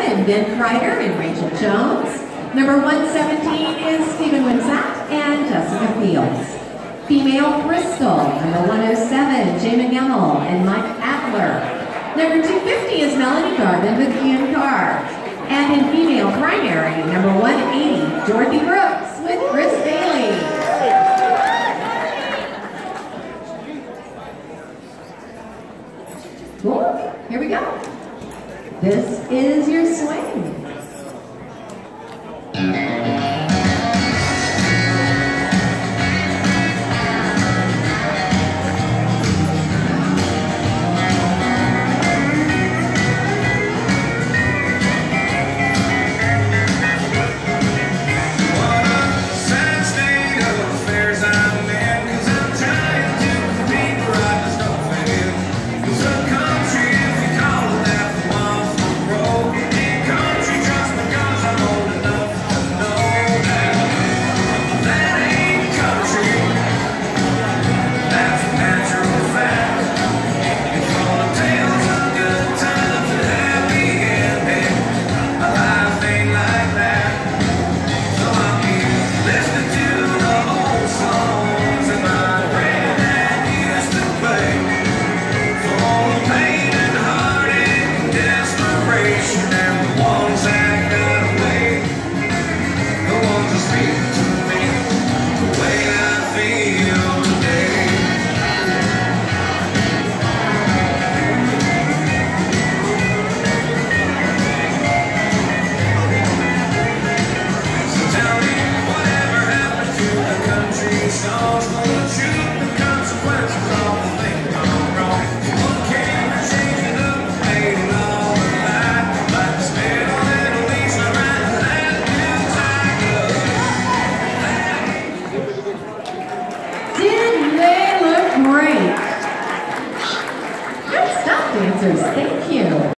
107, Ben Kreider and Rachel Jones. Number 117 is Stephen Wimsatt and Jessica Fields. Female Bristol, number 107, Jamin Gemmel and Mike Adler. Number 250 is Melanie Garvin with Ian Carr. And in female primary, number 180, Dorothy Brooks with Chris Bailey. Cool. Here we go. This is your swing.